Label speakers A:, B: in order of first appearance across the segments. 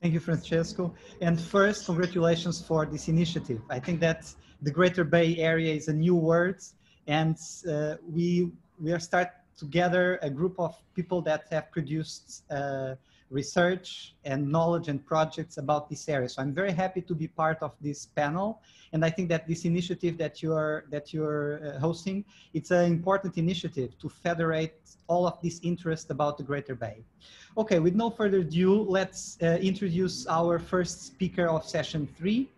A: Thank you, Francesco. And first, congratulations for this initiative. I think that the Greater Bay Area is a new word, and uh, we we are start together a group of people that have produced uh, research and knowledge and projects about this area. So I'm very happy to be part of this panel. And I think that this initiative that you're, that you're uh, hosting, it's an important initiative to federate all of this interest about the Greater Bay. Okay, with no further ado, let's uh, introduce our first speaker of session three.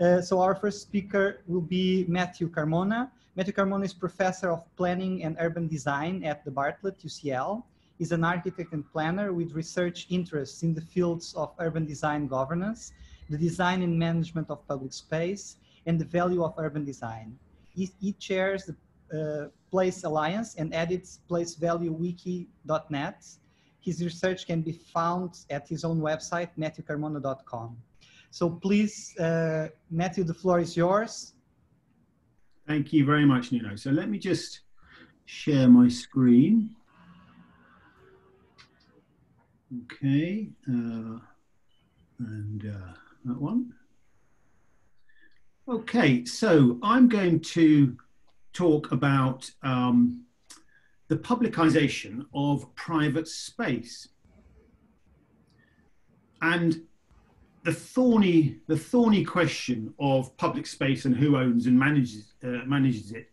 A: Uh, so our first speaker will be Matthew Carmona. Matthew Carmona is professor of planning and urban design at the Bartlett UCL is an architect and planner with research interests in the fields of urban design governance, the design and management of public space, and the value of urban design. He, he chairs the uh, Place Alliance and edits placevaluewiki.net. His research can be found at his own website, matthewcarmona.com. So please, uh, Matthew, the floor is yours.
B: Thank you very much, Nuno. So let me just share my screen. Okay, uh, and uh, that one. Okay, so I'm going to talk about um, the publicization of private space and the thorny the thorny question of public space and who owns and manages uh, manages it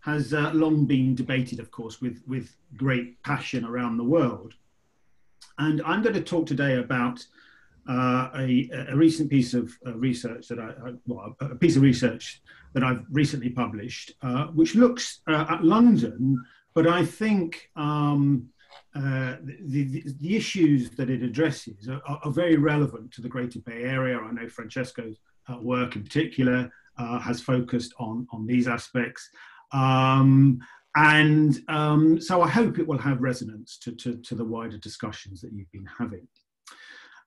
B: has uh, long been debated, of course, with with great passion around the world. And I'm going to talk today about uh, a, a, recent piece of uh, research that I, well, a piece of research that I've recently published, uh, which looks uh, at London, but I think um, uh, the, the, the, issues that it addresses are, are, very relevant to the Greater Bay Area. I know Francesco's work in particular has focused on, on these aspects. Um, and um, so I hope it will have resonance to, to, to, the wider discussions that you've been having.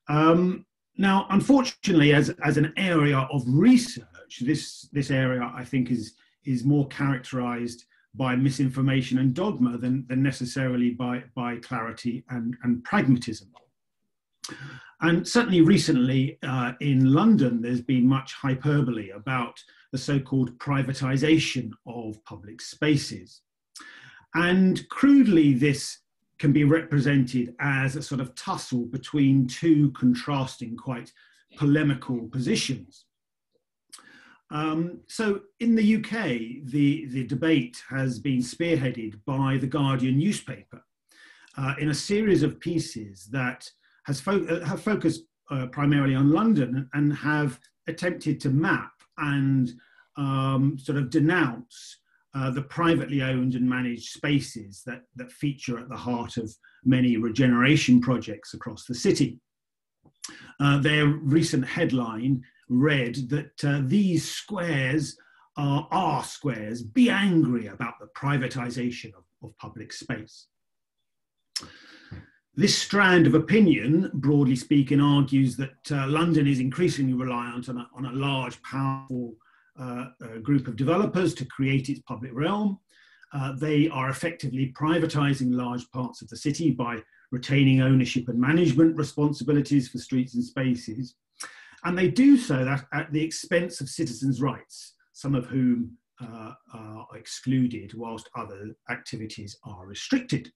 B: Um, now, unfortunately, as, as an area of research, this, this area I think is, is more characterized by misinformation and dogma than, than necessarily by, by clarity and, and pragmatism. And certainly recently uh, in London, there's been much hyperbole about the so called privatization of public spaces. And crudely, this can be represented as a sort of tussle between two contrasting, quite polemical positions. Um, so in the UK, the, the debate has been spearheaded by the Guardian newspaper uh, in a series of pieces that has fo uh, have focused uh, primarily on London and have attempted to map and um, sort of denounce uh, the privately owned and managed spaces that, that feature at the heart of many regeneration projects across the city. Uh, their recent headline read that uh, these squares are our squares, be angry about the privatization of, of public space. This strand of opinion, broadly speaking, argues that uh, London is increasingly reliant on a, on a large, powerful uh, group of developers to create its public realm. Uh, they are effectively privatizing large parts of the city by retaining ownership and management responsibilities for streets and spaces. And they do so that at the expense of citizens' rights, some of whom uh, are excluded whilst other activities are restricted.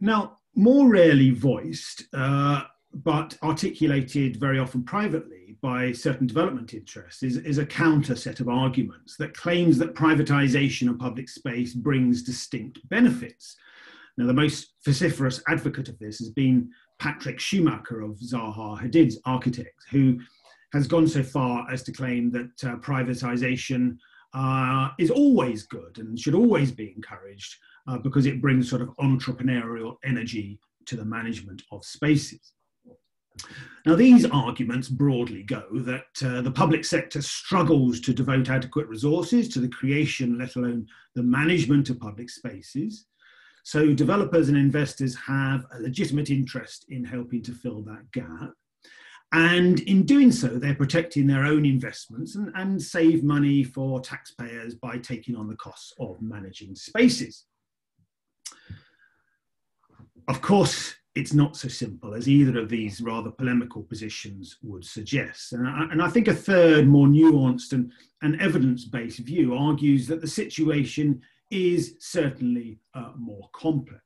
B: Now, more rarely voiced, uh, but articulated very often privately, by certain development interests is, is a counter set of arguments that claims that privatization of public space brings distinct benefits. Now, the most vociferous advocate of this has been Patrick Schumacher of Zaha Hadid's Architects, who has gone so far as to claim that uh, privatization uh, is always good and should always be encouraged uh, because it brings sort of entrepreneurial energy to the management of spaces. Now, these arguments broadly go that uh, the public sector struggles to devote adequate resources to the creation, let alone the management of public spaces. So, developers and investors have a legitimate interest in helping to fill that gap. And in doing so, they're protecting their own investments and, and save money for taxpayers by taking on the costs of managing spaces. Of course, it's not so simple as either of these rather polemical positions would suggest. And I, and I think a third, more nuanced and, and evidence based view argues that the situation is certainly uh, more complex.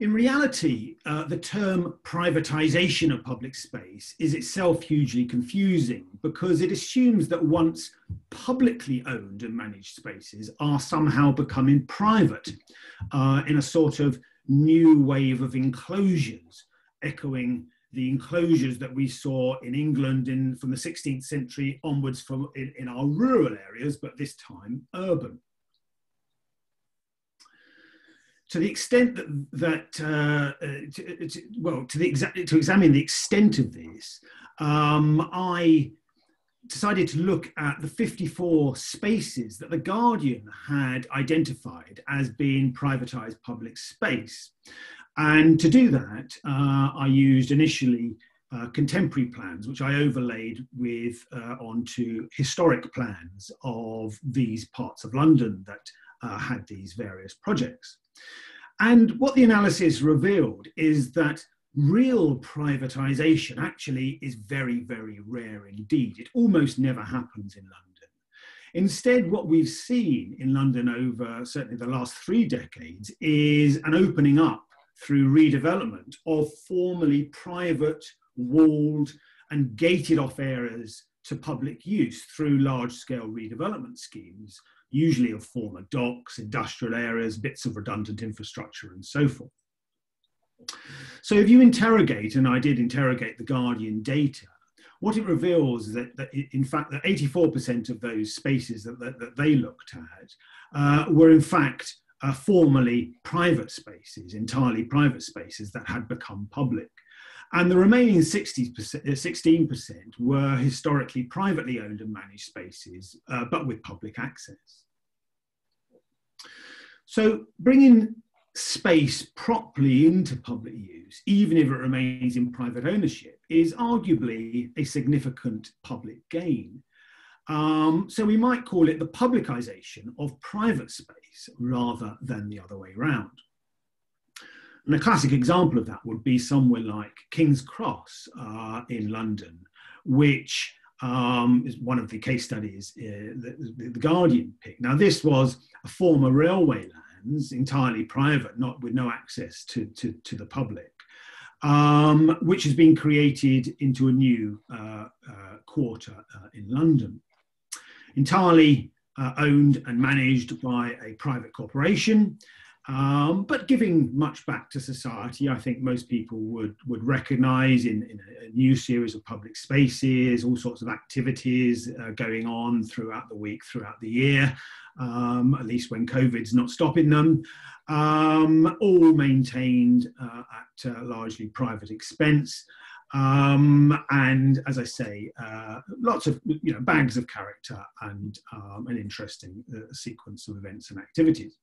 B: In reality, uh, the term privatization of public space is itself hugely confusing because it assumes that once publicly owned and managed spaces are somehow becoming private uh, in a sort of new wave of enclosures, echoing the enclosures that we saw in England in, from the 16th century onwards from, in, in our rural areas, but this time urban. To the extent that, that uh, uh, to, to, well, to, the exa- to examine the extent of this, um, I decided to look at the 54 spaces that The Guardian had identified as being privatized public space. And to do that, uh, I used initially uh, contemporary plans, which I overlaid with uh, onto historic plans of these parts of London that uh, had these various projects. And what the analysis revealed is that real privatization actually is very, very rare indeed. It almost never happens in London. Instead, what we've seen in London over certainly the last three decades is an opening up through redevelopment of formerly private, walled, and gated off areas to public use through large scale redevelopment schemes usually of former docks, industrial areas, bits of redundant infrastructure, and so forth. So if you interrogate, and I did interrogate the Guardian data, what it reveals is that, that in fact, that 84% of those spaces that, that, that they looked at uh, were in fact uh, formerly private spaces, entirely private spaces that had become public. And the remaining 60%, 16% uh, were historically privately owned and managed spaces, uh, but with public access. So bringing space properly into public use, even if it remains in private ownership, is arguably a significant public gain. Um, so we might call it the publicisation of private space rather than the other way around. And a classic example of that would be somewhere like King's Cross uh, in London, which um, is one of the case studies uh, that the Guardian picked. Now, this was a former railway lands, entirely private, not with no access to, to, to the public, um, which has been created into a new uh, uh, quarter uh, in London. Entirely uh, owned and managed by a private corporation. Um, but giving much back to society, I think most people would, would recognize in, in a, new series of public spaces, all sorts of activities uh, going on throughout the week, throughout the year, um, at least when COVID's not stopping them, um, all maintained uh, at uh, largely private expense. Um, and as I say, uh, lots of you know bags of character and um, an interesting uh, sequence of events and activities.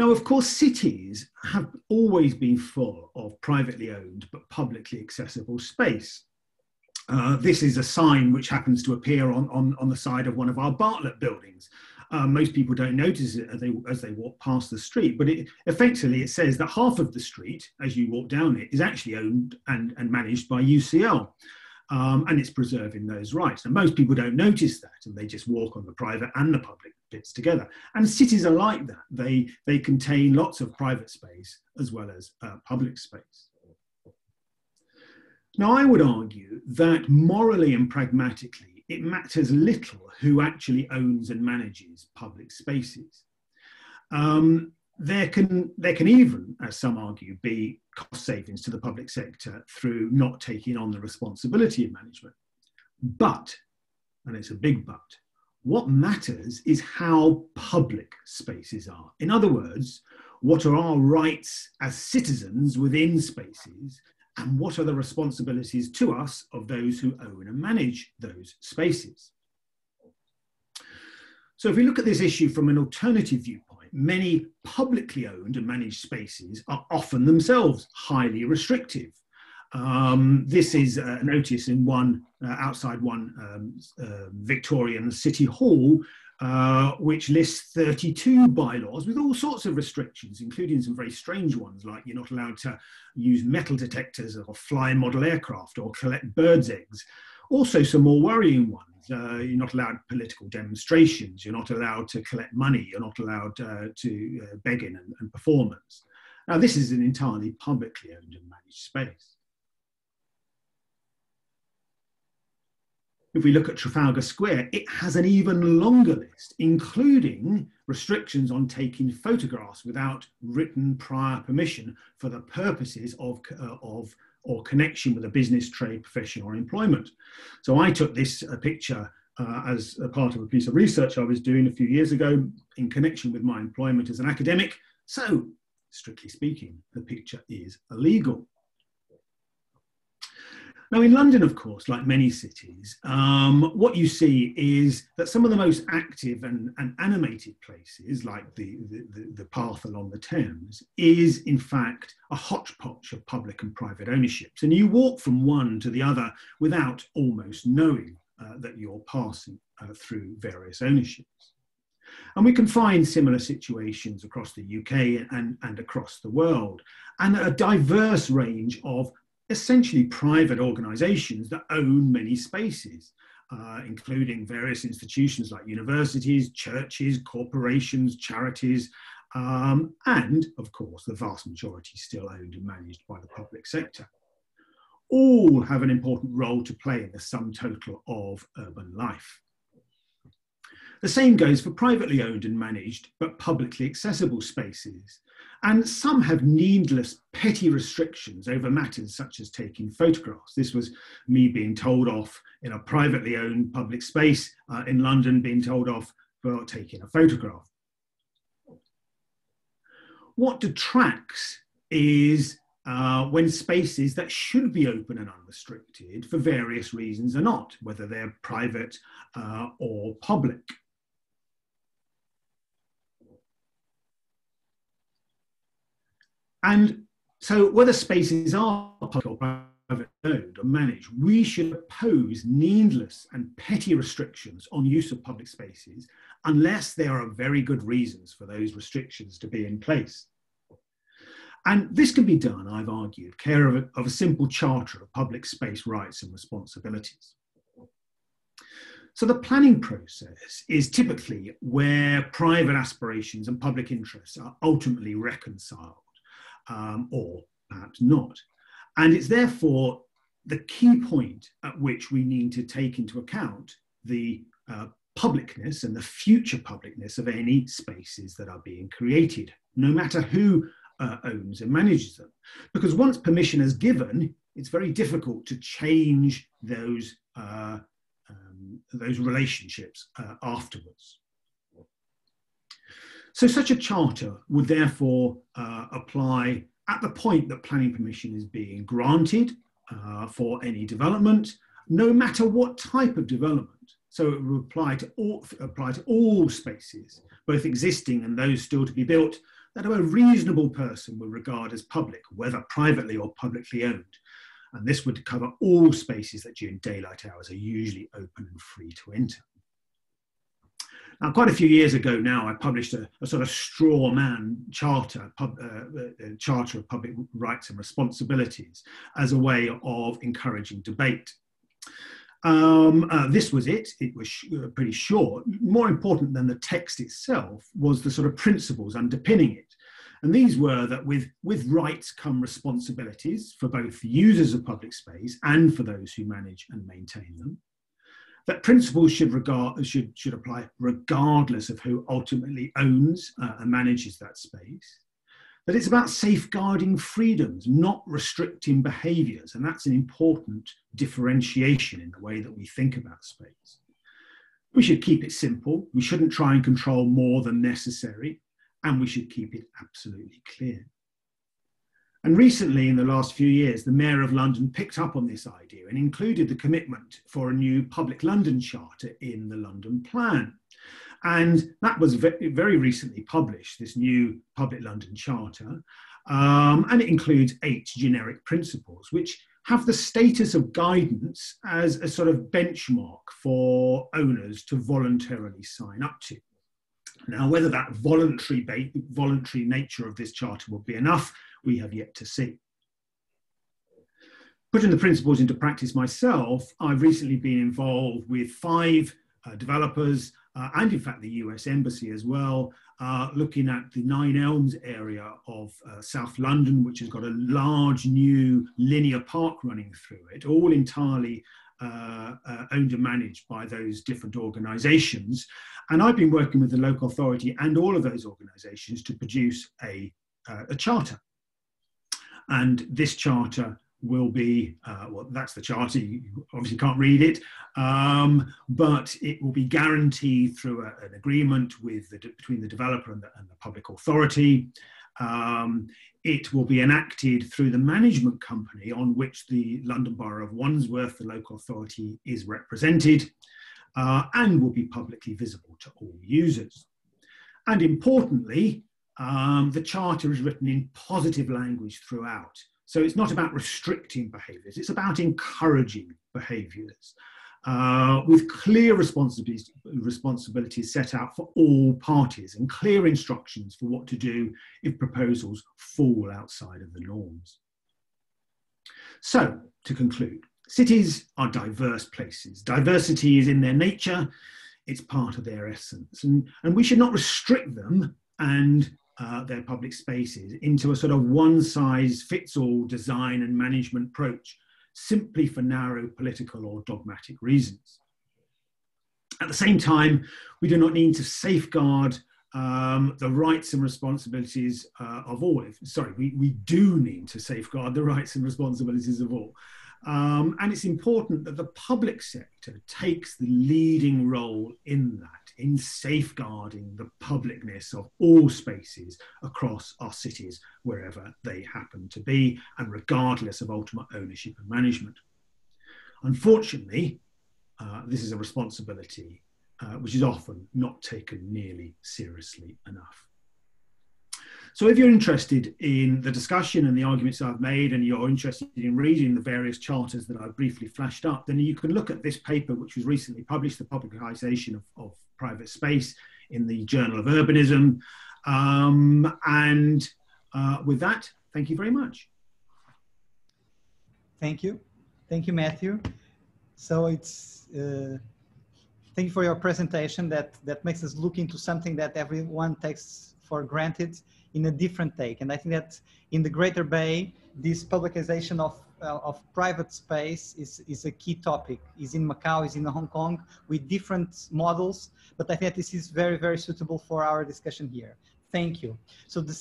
B: Now, of course, cities have always been full of privately owned but publicly accessible space. Uh, this is a sign which happens to appear on, on, on the side of one of our Bartlett buildings. Uh, most people don't notice it as they, as they walk past the street, but it, effectively it says that half of the street, as you walk down it, is actually owned and, and managed by UCL um, and it's preserving those rights. And most people don't notice that, and they just walk on the private and the public bits together. And cities are like that. They, they contain lots of private space as well as uh, public space. Now, I would argue that morally and pragmatically, it matters little who actually owns and manages public spaces. Um, there can, there can even, as some argue, be cost savings to the public sector through not taking on the responsibility of management. But, and it's a big but, what matters is how public spaces are. In other words, what are our rights as citizens within spaces and what are the responsibilities to us of those who own and manage those spaces. So if we look at this issue from an alternative viewpoint, many publicly owned and managed spaces are often themselves highly restrictive. Um, this is a notice in one uh, outside one um, uh, Victorian city hall uh, which lists 32 bylaws with all sorts of restrictions, including some very strange ones, like you're not allowed to use metal detectors or fly model aircraft or collect birds' eggs. Also, some more worrying ones. Uh, you're not allowed political demonstrations. You're not allowed to collect money. You're not allowed uh, to uh, begging and, and performance. Now, this is an entirely publicly owned and managed space. If we look at Trafalgar Square, it has an even longer list, including restrictions on taking photographs without written prior permission for the purposes of, uh, of or connection with a business, trade, profession, or employment. So I took this uh, picture uh, as a part of a piece of research I was doing a few years ago in connection with my employment as an academic. So, strictly speaking, the picture is illegal. Now, in London, of course, like many cities, um, what you see is that some of the most active and, and animated places, like the, the, the, path along the Thames, is in fact a hodgepodge of public and private ownerships. And you walk from one to the other without almost knowing uh, that you're passing uh, through various ownerships. And we can find similar situations across the UK and, and across the world, and a diverse range of essentially private organizations that own many spaces, uh, including various institutions like universities, churches, corporations, charities, um, and of course, the vast majority still owned and managed by the public sector. All have an important role to play in the sum total of urban life. The same goes for privately owned and managed but publicly accessible spaces. And some have needless, petty restrictions over matters such as taking photographs. This was me being told off in a privately owned public space uh, in London, being told off for taking a photograph. What detracts is uh, when spaces that should be open and unrestricted for various reasons are not, whether they're private uh, or public. And so whether spaces are public or private owned or managed, we should oppose needless and petty restrictions on use of public spaces unless there are very good reasons for those restrictions to be in place. And this can be done, I've argued, care of a, of a simple charter of public space rights and responsibilities. So the planning process is typically where private aspirations and public interests are ultimately reconciled um, or perhaps not. And it's therefore the key point at which we need to take into account the uh, publicness and the future publicness of any spaces that are being created, no matter who uh, owns and manages them. Because once permission is given, it's very difficult to change those, uh, um, those relationships uh, afterwards. So such a charter would therefore uh, apply at the point that planning permission is being granted uh, for any development, no matter what type of development. So it would apply to all, apply to all spaces, both existing and those still to be built, that a reasonable person would regard as public, whether privately or publicly owned. And this would cover all spaces that during daylight hours are usually open and free to enter. Now, quite a few years ago now, I published a, a sort of straw man charter, pub, uh, uh, charter of public rights and responsibilities as a way of encouraging debate. Um, uh, this was it. It was sh uh, pretty short. More important than the text itself was the sort of principles underpinning it. And these were that with, with rights come responsibilities for both users of public space and for those who manage and maintain them that principles should regard should should apply regardless of who ultimately owns uh, and manages that space. That it's about safeguarding freedoms not restricting behaviors and that's an important differentiation in the way that we think about space. We should keep it simple. We shouldn't try and control more than necessary and we should keep it absolutely clear and recently, in the last few years, the Mayor of London picked up on this idea and included the commitment for a new Public London Charter in the London Plan. And that was very recently published, this new Public London Charter. Um, and it includes eight generic principles, which, have the status of guidance as a sort of benchmark for owners to voluntarily sign up to. Now, whether that voluntary, voluntary nature of this charter will be enough, we have yet to see. Putting the principles into practice myself, I've recently been involved with five uh, developers uh, and in fact the US Embassy as well, uh, looking at the Nine Elms area of uh, South London, which has got a large new linear park running through it, all entirely uh, uh, owned and managed by those different organisations. And I've been working with the local authority and all of those organisations to produce a, uh, a charter. And this charter will be, uh, well, that's the charter, you obviously can't read it, um, but it will be guaranteed through a, an agreement with the, between the developer and the, and the public authority. Um, it will be enacted through the management company on which the London Borough of Wandsworth, the local authority, is represented, uh, and will be publicly visible to all users. And importantly, um, the charter is written in positive language throughout. So it's not about restricting behaviours, it's about encouraging behaviours uh, with clear responsibilities, responsibilities set out for all parties and clear instructions for what to do if proposals fall outside of the norms. So, to conclude, cities are diverse places. Diversity is in their nature, it's part of their essence, and, and we should not restrict them and uh, their public spaces into a sort of one size fits all design and management approach simply for narrow political or dogmatic reasons. At the same time, we do not need to safeguard um, the rights and responsibilities uh, of all. Sorry, we, we do need to safeguard the rights and responsibilities of all. Um, and it's important that the public sector takes the leading role in that in safeguarding the publicness of all spaces across our cities, wherever they happen to be, and regardless of ultimate ownership and management. Unfortunately, uh, this is a responsibility uh, which is often not taken nearly seriously enough. So if you're interested in the discussion and the arguments I've made and you're interested in reading the various charters that I've briefly flashed up, then you can look at this paper which was recently published, the publicisation of, of private space in the Journal of Urbanism. Um, and uh, with that, thank you very much.
A: Thank you. Thank you, Matthew. So it's, uh, thank you for your presentation that, that makes us look into something that everyone takes for granted in a different take. And I think that in the Greater Bay, this publicization of uh, of private space is, is a key topic. Is in Macau, is in Hong Kong with different models, but I think that this is very, very suitable for our discussion here. Thank you. So the